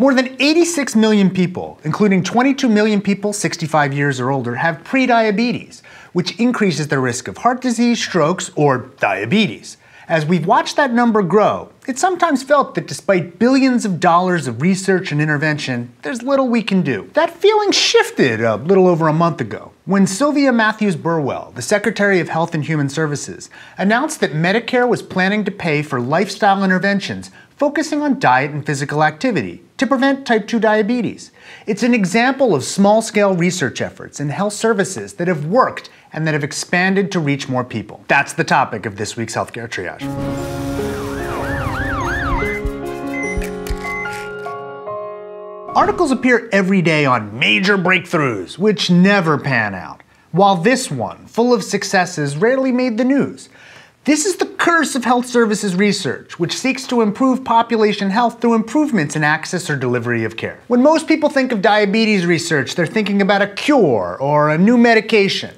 More than 86 million people, including 22 million people 65 years or older, have prediabetes, which increases their risk of heart disease, strokes, or diabetes. As we've watched that number grow, it's sometimes felt that despite billions of dollars of research and intervention, there's little we can do. That feeling shifted a little over a month ago when Sylvia Mathews Burwell, the Secretary of Health and Human Services, announced that Medicare was planning to pay for lifestyle interventions focusing on diet and physical activity to prevent type 2 diabetes. It's an example of small scale research efforts in health services that have worked and that have expanded to reach more people. That's the topic of this week's Healthcare Triage. Articles appear every day on major breakthroughs, which never pan out, while this one, full of successes, rarely made the news. This is the curse of health services research, which seeks to improve population health through improvements in access or delivery of care. When most people think of diabetes research, they're thinking about a cure or a new medication.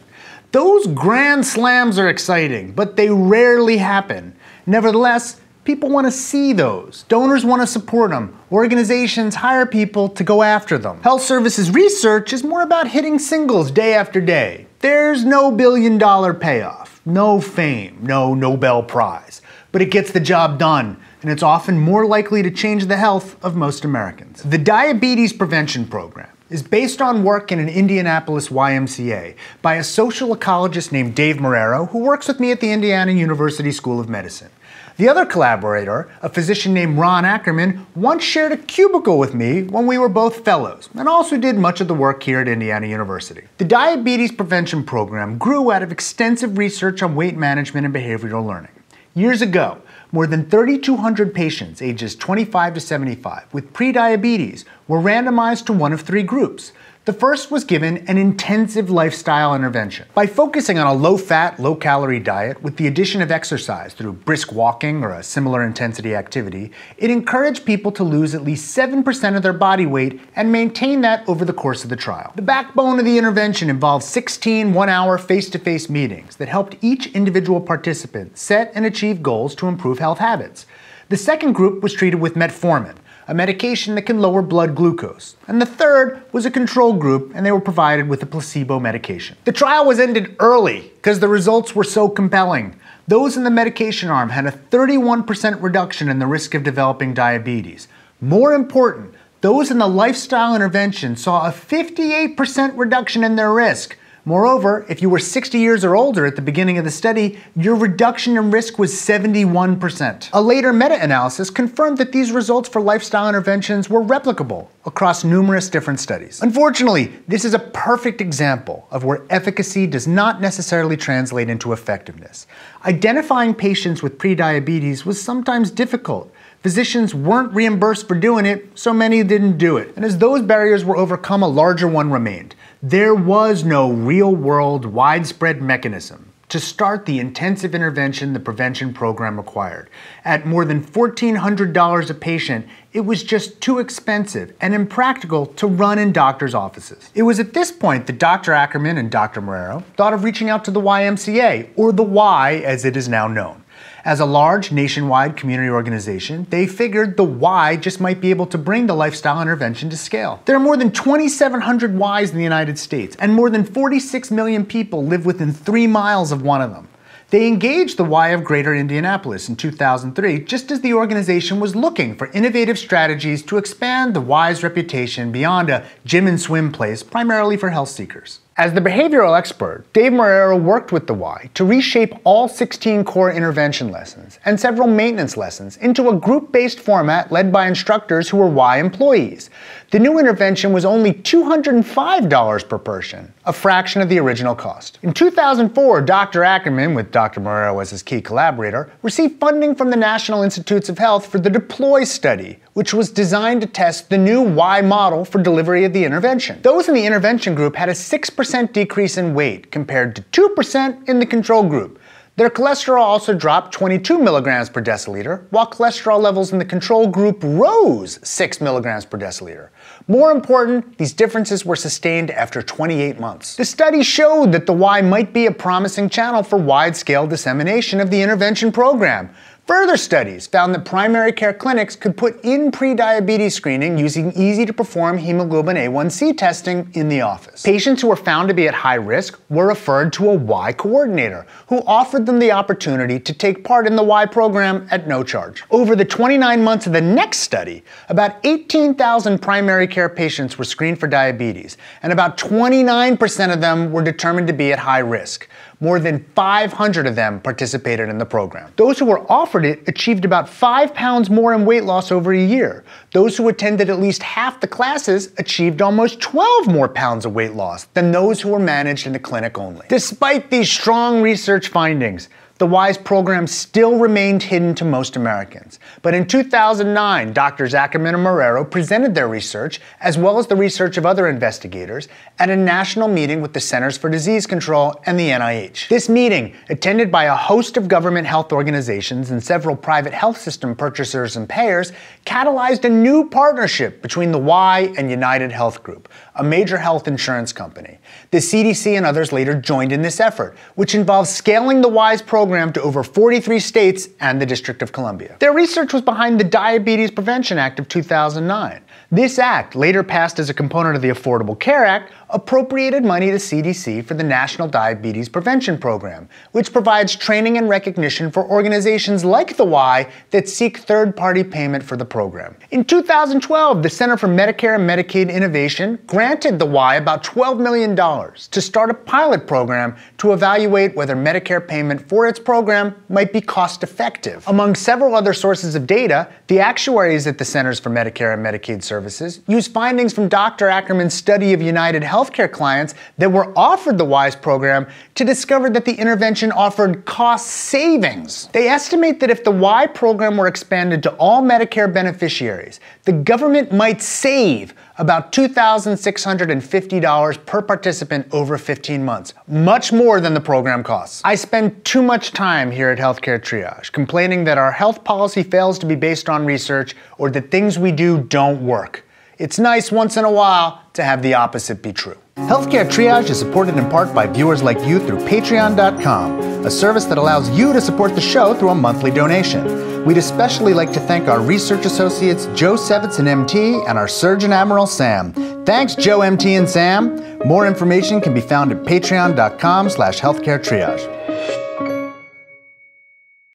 Those grand slams are exciting, but they rarely happen. Nevertheless, people want to see those. Donors want to support them. Organizations hire people to go after them. Health services research is more about hitting singles day after day. There's no billion dollar payoff no fame, no Nobel Prize, but it gets the job done, and it's often more likely to change the health of most Americans. The Diabetes Prevention Program is based on work in an Indianapolis YMCA by a social ecologist named Dave Marrero, who works with me at the Indiana University School of Medicine. The other collaborator, a physician named Ron Ackermann, once shared a cubicle with me when we were both fellows, and also did much of the work here at Indiana University. The Diabetes Prevention Program grew out of extensive research on weight management and behavioral learning. Years ago, more than 3,200 patients ages 25 to 75 with prediabetes were randomized to one of three groups the first was given an intensive lifestyle intervention. By focusing on a low fat, low calorie diet with the addition of exercise through brisk walking or a similar intensity activity, it encouraged people to lose at least 7% of their body weight and maintain that over the course of the trial. The backbone of the intervention involved 16 one hour face to face meetings that helped each individual participant set and achieve goals to improve health habits. The second group was treated with metformin a medication that can lower blood glucose. And the third was a control group, and they were provided with a placebo medication. The trial was ended early because the results were so compelling. Those in the medication arm had a 31% reduction in the risk of developing diabetes. More important, those in the lifestyle intervention saw a 58% reduction in their risk, Moreover, if you were 60 years or older at the beginning of the study, your reduction in risk was 71%. A later meta analysis confirmed that these results for lifestyle interventions were replicable across numerous different studies. Unfortunately, this is a perfect example of where efficacy does not necessarily translate into effectiveness. Identifying patients with prediabetes was sometimes difficult. Physicians weren't reimbursed for doing it, so many didn't do it. And as those barriers were overcome, a larger one remained there was no real world widespread mechanism to start the intensive intervention the prevention program required. At more than $1,400 a patient, it was just too expensive and impractical to run in doctors' offices. It was at this point that Dr. Ackermann and Dr. Marrero thought of reaching out to the YMCA, or the Y as it is now known. As a large nationwide community organization, they figured the Y just might be able to bring the lifestyle intervention to scale. There are more than 2,700 Ys in the United States, and more than 46 million people live within three miles of one of them. They engaged the Y of Greater Indianapolis in 2003 just as the organization was looking for innovative strategies to expand the Y's reputation beyond a gym and swim place primarily for health seekers. As the behavioral expert, Dave Marrero worked with the Y to reshape all 16 core intervention lessons and several maintenance lessons into a group based format led by instructors who were Y employees. The new intervention was only $205 per person, a fraction of the original cost. In 2004, Dr. Ackermann, with Dr. Marrero as his key collaborator, received funding from the National Institutes of Health for the DEPLOY study, which was designed to test the new Y model for delivery of the intervention. Those in the intervention group had a 6% decrease in weight compared to 2% in the control group. Their cholesterol also dropped 22 milligrams per deciliter, while cholesterol levels in the control group rose 6 milligrams per deciliter. More important, these differences were sustained after 28 months. The study showed that the Y might be a promising channel for wide scale dissemination of the intervention program, Further studies found that primary care clinics could put in prediabetes screening using easy to perform hemoglobin A1C testing in the office. Patients who were found to be at high risk were referred to a Y coordinator who offered them the opportunity to take part in the Y program at no charge. Over the 29 months of the next study, about 18,000 primary care patients were screened for diabetes, and about 29% of them were determined to be at high risk. More than 500 of them participated in the program. Those who were offered it achieved about 5 pounds more in weight loss over a year. Those who attended at least half the classes achieved almost 12 more pounds of weight loss than those who were managed in the clinic only. Despite these strong research findings, the Y's program still remained hidden to most Americans. But in 2009, Drs. Ackermann and Marrero presented their research, as well as the research of other investigators, at a national meeting with the Centers for Disease Control and the NIH. This meeting, attended by a host of government health organizations and several private health system purchasers and payers, catalyzed a new partnership between the Y and United Health Group, a major health insurance company. The CDC and others later joined in this effort, which involves scaling the Y's program to over 43 states and the District of Columbia. Their research was behind the Diabetes Prevention Act of 2009. This act, later passed as a component of the Affordable Care Act, appropriated money to CDC for the National Diabetes Prevention Program, which provides training and recognition for organizations like the Y that seek third party payment for the program. In 2012, the Center for Medicare and Medicaid Innovation granted the Y about $12 million to start a pilot program to evaluate whether Medicare payment for its program might be cost effective. Among several other sources of data, the actuaries at the Centers for Medicare and Medicaid Services used findings from Dr. Ackermann's study of United Healthcare clients that were offered the Y's program to discover that the intervention offered cost savings. They estimate that if the Y program were expanded to all Medicare beneficiaries, the government might save about $2,650 per participant over 15 months, much more than the program costs. I spend too much time here at Healthcare Triage complaining that our health policy fails to be based on research or that things we do don't work. It's nice once in a while to have the opposite be true. Healthcare Triage is supported in part by viewers like you through Patreon.com, a service that allows you to support the show through a monthly donation. We'd especially like to thank our research associates Joe Sevits and MT and our Surgeon Admiral Sam. Thanks, Joe, MT, and Sam. More information can be found at patreon.com slash healthcaretriage.